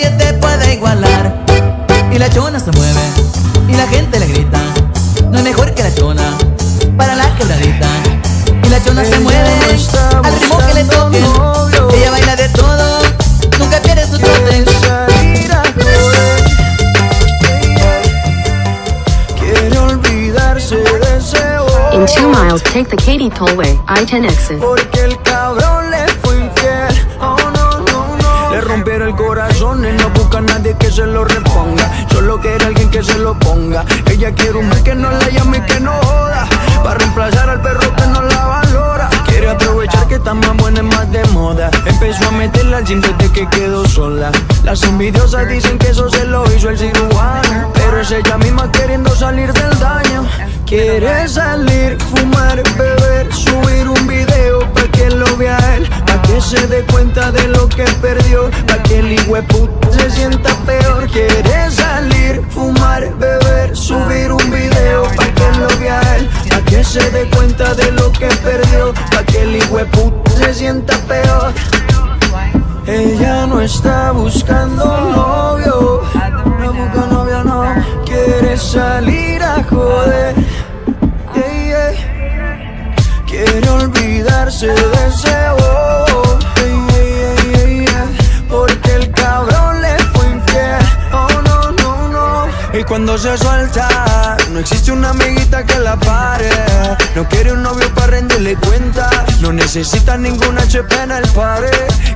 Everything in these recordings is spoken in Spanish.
nadie te puede igualar. Y la chona se mueve, y la gente le grita. No hay mejor que la chona, para la quebradita. Y la chona se mueve, al ritmo que le toque. Ella baila de todo, nunca pierde su trote. salir a joder. Quiere olvidarse de ese In two miles, take the Katy Tollway, I-10 exit. Porque el cabrón se lo reponga. Solo quiere alguien que se lo ponga. Ella quiere un hombre que no la llame y que no joda. Para reemplazar al perro que no la valora. Quiere aprovechar que está más buena y más de moda. Empezó a meterla al gym desde que quedó sola. Las envidiosas dicen que eso se lo hizo el cirujano. Pero es ella misma queriendo salir del daño. Quiere salir, fumar, beber, subir un video pa' que lo vea él, pa' que se dé cuenta de lo que perdió, pa' que el peor. Quiere salir, fumar, beber, subir un video pa' que lo vea él, pa' que se dé cuenta de lo que perdió, pa' que el puta se sienta peor. Ella no está buscando novio, no busca novio, no quiere salir a joder. Yeah, yeah. Quiere olvidarse de ese bobo. Cuando se suelta, no existe una amiguita que la pare. No quiere un novio para rendirle cuenta. No necesita ningún HP en el pared.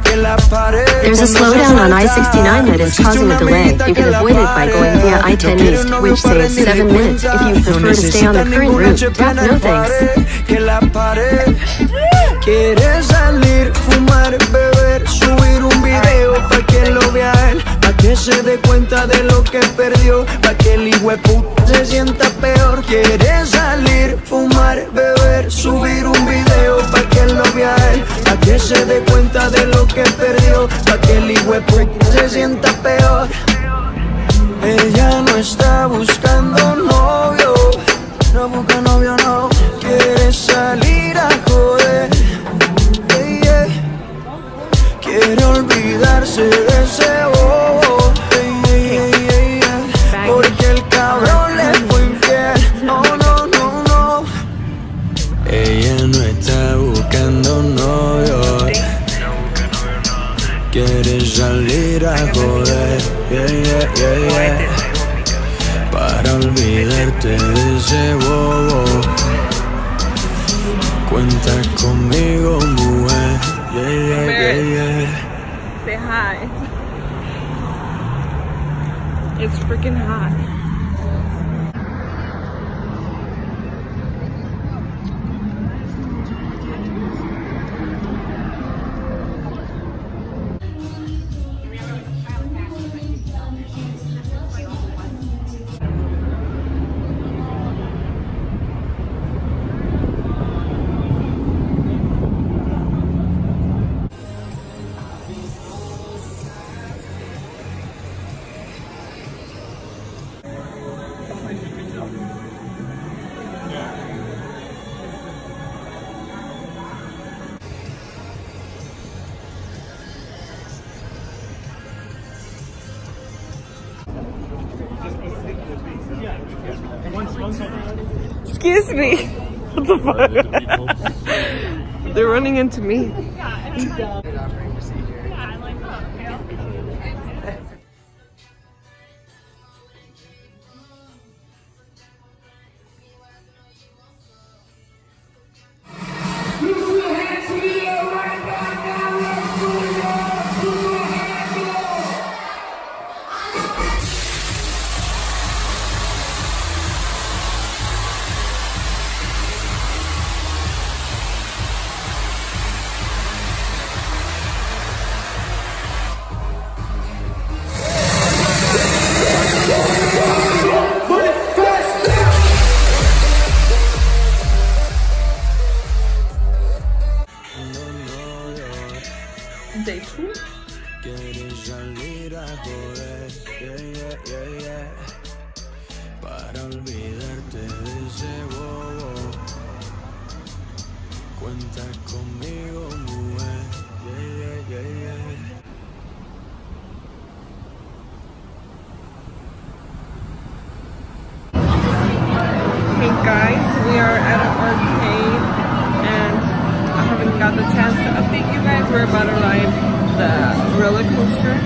Que la pare. There's a slowdown on suelta, I-69 that is causing a delay. You can avoid it by pare. going via No I-10 quiere East, which saves 7 rendirle minutes. If you prefer to stay on the current route, no thanks. pared, Que la pared quiere salir, fumar, beber, subir un video pa' que lo vea él, pa' que se dé cuenta de lo que perdió, pa' que el puta se sienta peor. Quiere salir, fumar, beber, subir un video pa' que lo vea él, pa' que se dé cuenta de lo que perdió, pa' que el puta se sienta peor. Ella no está buscando novio, no busca novio, no quiere salir a joder. Yeah, yeah. Quiere olvidarse de ese Quiere salir a joder. Yeah, yeah, yeah, yeah. Para olvidarte de ese bobo. Cuenta conmigo, mujer. Yeah, yeah, yeah, yeah. Say hi. It's freaking hot. Excuse me. What the fuck? They're running into me. Hey joder, yeah, yeah, yeah, yeah. Para olvidarte de ese bobo. Cuenta conmigo, mujer, yeah, yeah, yeah, yeah. guys we are at an arcade and i haven't got the chance to update you guys we're about to coaster,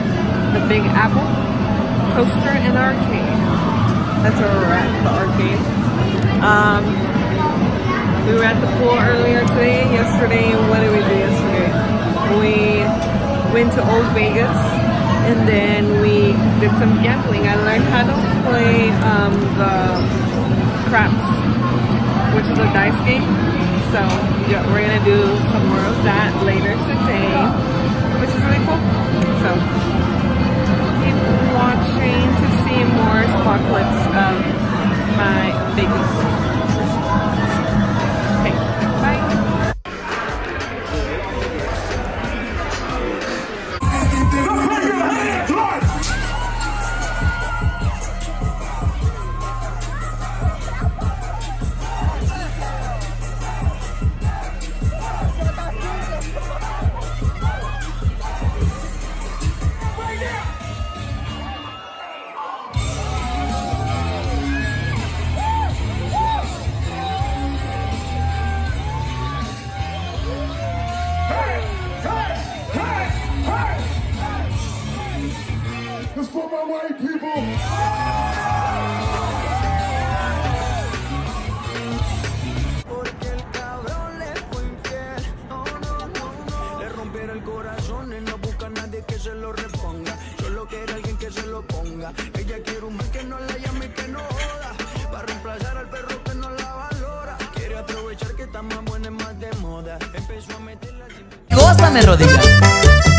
the Big Apple coaster the arcade. That's where we're at, the arcade. Um, we were at the pool earlier today. Yesterday, what did we do yesterday? We went to Old Vegas and then we did some gambling. I learned how to play um, the craps, which is a dice game. So yeah, we're gonna do some more of that later today, really cool. So keep watching to see more spot clips of my Vegas. Ella quiere un man que no la llame y que no joda. Para reemplazar al perro que no la valora. Quiere aprovechar que está más buena y más de moda. Empezó a meterla Gózame rodilla